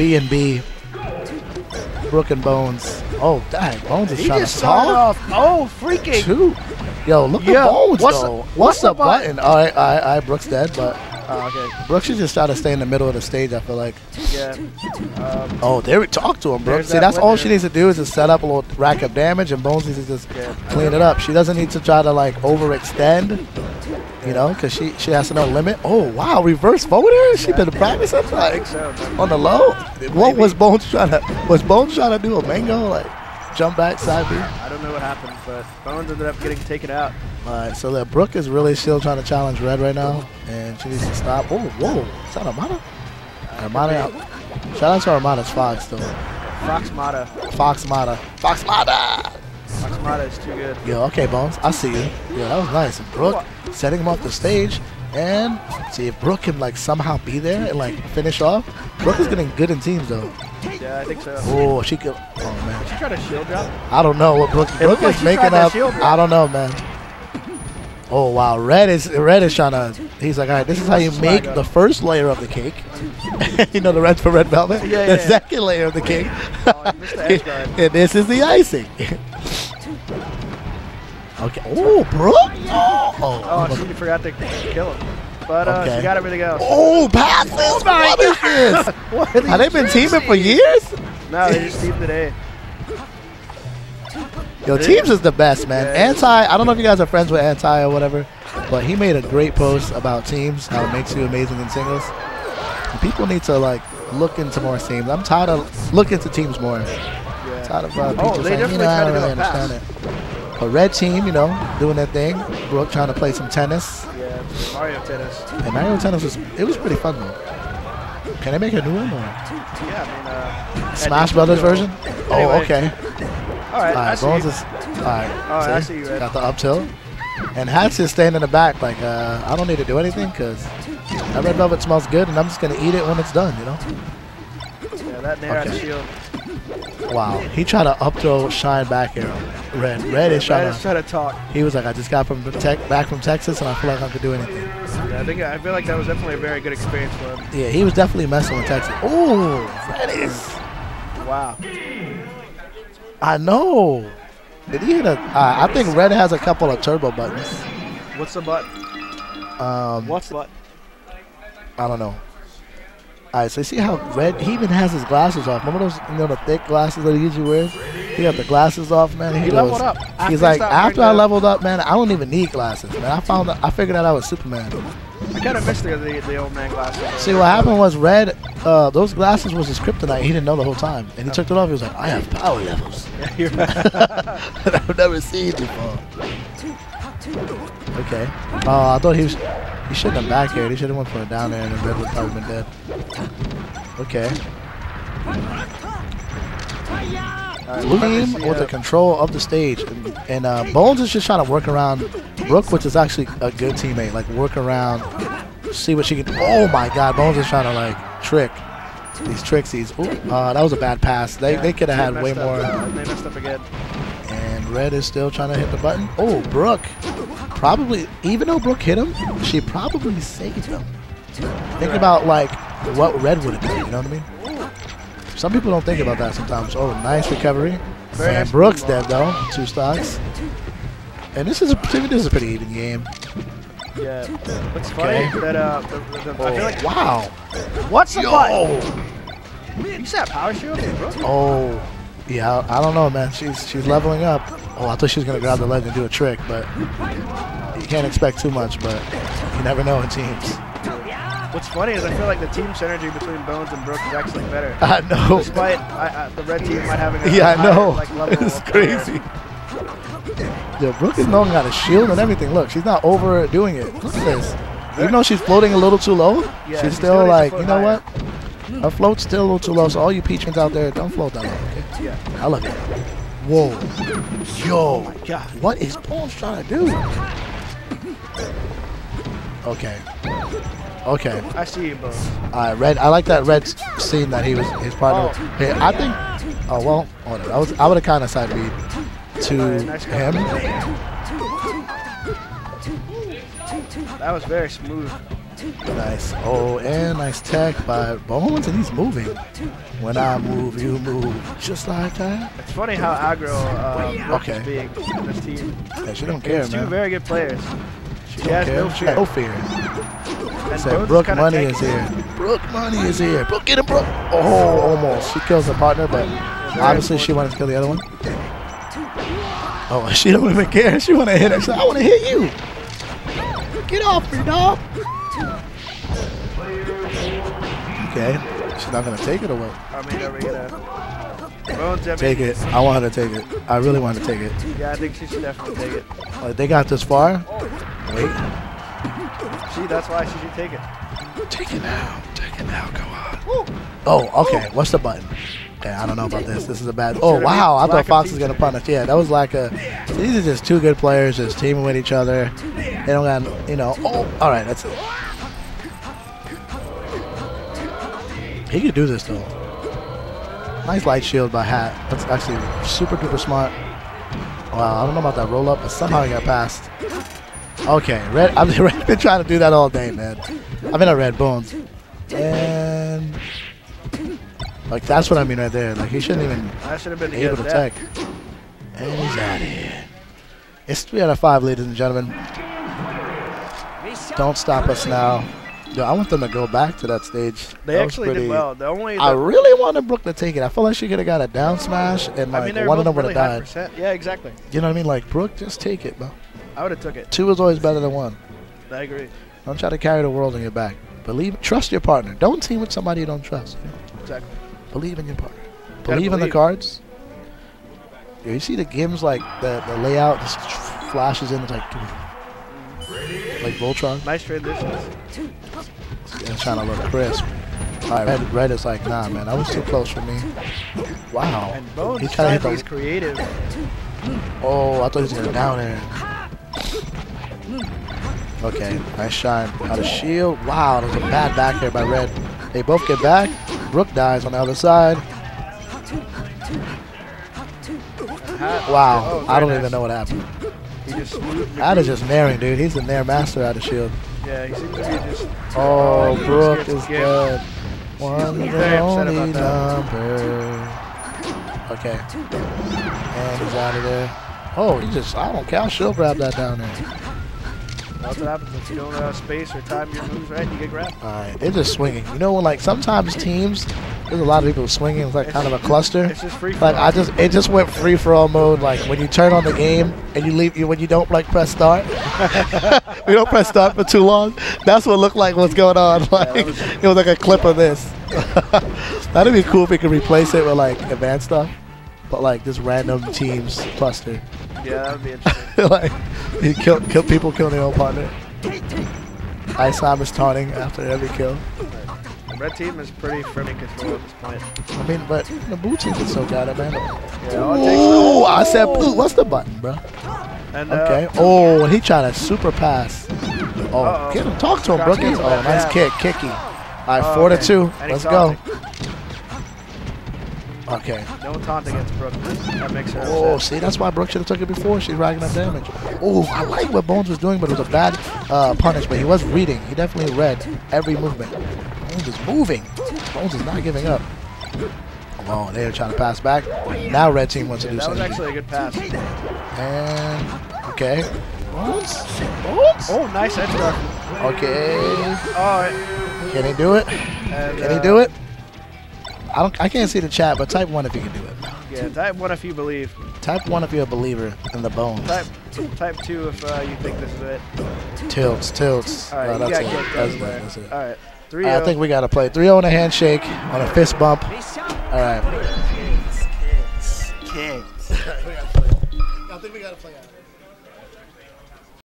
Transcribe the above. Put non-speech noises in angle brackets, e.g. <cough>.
B and B. Brooke and Bones. Oh, dang, Bones is He trying to talk. off. Oh, freaking. Shoot. Yo, look Yo, at Bones what's though. what's What's, the the button? All right, all right, all right, Brooke's dead, but Oh, okay. Brooke's should just try to stay in the middle of the stage. I feel like. Yeah. Um, Oh, there we talk to him, Brooke's. See, that that's all she needs to do is just set up a little rack of damage, and Bones needs to just Yeah. clean it up. She doesn't need to try to like overextend, you know, because she she has to know limit. Oh wow, reverse forward. She been practicing like think so. man. on the low. What was Bones trying to? Was Bones trying to do a mango like jump back side B? I don't know what happened, but Bones ended up getting taken out. All right, so that Brooke is really still trying to challenge Redd right now, and she needs to stop. Oh, whoa, is that Armada? Uh, Armada. Shout out to Armada's Fox though. Fox Mata. Fox Mata. Fox Mata. Fox Mata is too good. Yo, okay, Bones, I see you. Yeah, that was nice. Brooke setting him off the stage, and see if Brooke can like somehow be there and like finish off. Brooke is getting good in teams though. Yeah, I think so. Oh, she could. Oh tried a shield drop. I don't know what Brooke. Brooke like is making up. I don't know, man. Oh wow, Redd is Redd is trying to. He's like, all right, this is how you make the first layer of the cake. <laughs> you know the red for red velvet. Yeah, the yeah, yeah. second layer of the cake. Oh, the <laughs> and this is the icing. <laughs> okay. Oh, bro. Oh, Oh, oh, she forgot to kill him. But uh, Okay. she got everything else. oh passes. what is this? What are Have they been teaming for years? No, they just teamed today. Yo, Teams is the best, man. Anti, I don't know if you guys are friends with Anti or whatever, but he made a great post about Teams, how it makes you amazing in singles. And people need to like look into more teams. I'm tired of looking into teams more. Yeah. Tired of uh, people Oh, they saying, you definitely know, I don't to really pass. understand it. But red team, you know, doing their thing. Brooke trying to play some tennis. Yeah, Mario Tennis. And Mario Tennis was it was pretty fun though. Can I make a new one or Yeah, I mean, uh, Smash Brothers version? Oh, okay. All right, right, see. Bones you. is. All right. All right, I see you, Redd. Got the up tilt. And Hats is staying in the back, like, uh, I don't need to do anything because that red velvet smells good and I'm just going to eat it when it's done, you know? Yeah, that Nair Okay. shield. Wow. He tried to up throw shine back arrow. Redd. Redd is Redd trying is to. trying to talk. He was like, I just got from tech, back from Texas and I feel like I could do anything. Yeah, I think I feel like that was definitely a very good experience for him. Yeah, he was definitely messing with Texas. Oh, Redd is. Wow. I know. Did he hit a. Uh, I think Redd has a couple of turbo buttons. What's the button? Um, What's the button? I don't know. All right, so you see how red? He even has his glasses off. Remember those, you know, the thick glasses that he usually wears? He got the glasses off, man. and He goes, leveled up. After he's he like, after I leveled up, man, I don't even need glasses, man. I found, I figured out I was Superman. I kind of missed the, the, the old man glasses. See, what happened was Redd, uh, those glasses was his kryptonite. He didn't know the whole time, and he took it off. He was like, I have power levels <laughs> Yeah, you're right. <laughs> that I've never seen before. Okay. Oh, I thought he was. He shouldn't have back here. He should have went for a down there, and then Redd would probably been dead. Okay. Right, we're Team starting to see, with the uh, control of the stage, and, and uh, Bones is just trying to work around Brooke, which is actually a good teammate. Like work around, see what she can. Oh my God, Bones is trying to like trick these tricksies. Ooh, uh, that was a bad pass. They yeah, they could have had way up, more. uh, they messed up again. And Redd is still trying to hit the button. Oh, Brooke. Probably, even though Brooke hit him, she probably saved him. Think about like what Redd would have done. You know what I mean? Some people don't think about that sometimes. Oh, nice recovery. Very and nice Brooke's dead though. Two stocks. And this is a this is a pretty even game. Yeah. What's funny Okay. that uh, the, the, the, I feel like wow. what's the Yo. button? You said power shield, bro? Oh. Yeah, I I don't know, man. She's she's leveling up. Oh, I thought she was gonna grab the leg and do a trick, but you can't expect too much. But you never know in teams. What's funny is I feel like the team synergy between Bones and Brooke is actually better. <laughs> I know. Despite I, I, the red team might having a <laughs> Yeah, I know. Like, level <laughs> it's crazy. player. Yo, Brooke is knowing how to shield and everything. Look, she's not overdoing it. Look at this. Even though she's floating a little too low, Yeah, she's still like, you know higher. what? Her float's still a little too low, so all you peachmans out there, don't float that low, okay? Yeah. I love it. Whoa. Yo. God. What is Bones trying to do? Okay. Okay. I see you, bro. Uh, red. I like that red scene that he was his partner. Oh. Hey, I think. Oh well. hold on. I was. I would have kind of side beat to him. That was very smooth. Nice. Oh, and nice tech by Bones, and he's moving. When I move, you move. Just like that. It's funny how aggro Brooke Okay. is being in this team. Yeah, she don't care, It's two very good players. She She has care. no fear. no fear. And Said Brooke Money is here. Brooke Money is here. Brooke, get him, Brooke. Oh, almost. She kills her partner, but obviously she wanted to kill the other one. Oh, she don't even care. She want to hit us. I want to hit you. Get off me, dog. Okay. She's not going to take it away. I mean, we gonna? Bones, Take it. I want her to take it. I really want to take it. Yeah, I think she should definitely take it. Like, they got this far. Wait. See, that's why she should take it. Take it now. Take it now. Go on. Oh, okay. What's the button? Okay, I don't know about this. This is a bad. Oh wow! I thought Fox was gonna punish. Yeah, that was like a. these are just two good players, just teaming with each other. They don't got, you know. Oh, all right, that's it. He could do this though. Nice light shield by Hat. That's actually super duper smart. Wow, I don't know about that roll up, but somehow he got past. Okay, red. I've been, <laughs> been trying to do that all day, man. I've been a red bones, and like that's what I mean right there. Like he shouldn't even That should have been able to tech. And he's out of here. It's three out of five, ladies and gentlemen. Don't stop us now. Yo, I want them to go back to that stage. They That actually pretty- did well. The only I really wanted Brooke to take it. I feel like she could have got a down smash, and I like mean, they were one of them would have high died. percent. Yeah, exactly. You know what I mean? Like Brooke, just take it, bro. I would have took it. Two is always better than one. I agree. Don't try to carry the world on your back. Believe, trust your partner. Don't team with somebody you don't trust. Exactly. Believe in your partner. Gotta Believe in the cards. Yeah, you see the games like the, the layout just flashes in. It's like like Voltron. Nice transitions. And trying to look crisp. All right, red, red is like, nah, man, that was too close for me. Wow. And Bones He tried to hit the. creative. Oh, I thought he was gonna down there. Okay, nice shine. Out of shield. Wow, there's a bad back there by red. They both get back. Brooke dies on the other side. Wow, Oh, I don't very even know what happened. That is just naring, dude. He's the nair master out of shield. Yeah, he seems to be just. Oh, he Brooke is dead. One very upset only about number. Okay. And he's out of there. Oh, he just, I don't care. I'll shield grab that down there. That's what happens if you don't uh, space or time your moves right. You get grabbed. All right, they're just swinging. You know, when like sometimes teams, there's a lot of people swinging. It's like kind of a cluster. It's just free. Like I just, it just went free for all mode. Like when you turn on the game and you leave, you when you don't like press start, <laughs> we don't press start for too long. That's what looked like what's going on. <laughs> Like that was- it was like a clip of this. <laughs> That'd be cool if we could replace it with like advanced stuff, but like this random teams cluster. Yeah, that would be interesting. <laughs> like you kill, kill people killing their own partner. Ice Time is taunting after every kill. Red team is pretty in control at this point. I mean, but the blue team can so got it, man. Yeah, all it takes- Ooh, I said blue. What's the button, bro? And, uh, Okay. Oh, he tried to super pass. Oh, Uh-oh. get him. Talk to him, Brookie. Oh, nice kick. Kicky. All right, Oh, four to two. And Let's go. Taunting. Okay. No taunt against Brooke. That makes her Oh, upset. see, that's why Brooke should have took it before. She's racking up damage. Oh, I like what Bones was doing, but it was a bad uh, punish. But he was reading. He definitely read every movement. Bones is moving. Bones is not giving up. Oh, they're trying to pass back. Now red team wants to Yeah, do that was something. actually a good pass. And okay. Bones. Bones. Oh, nice edge guard. Okay. All right. Can he do it? And, Can he uh, do it? I don't. I can't see the chat, but type one if you can do it. Yeah, type one if you believe. Type one if you're a believer in the bones. Type type two if uh, you think this is it. Tilts, tilts. All right, No, you that's got it. kicked That's anyway. it. That's it. All right, three. I think we gotta play 3-0 on a handshake, on a fist bump. All right. kicked. <laughs> I think we gotta play out.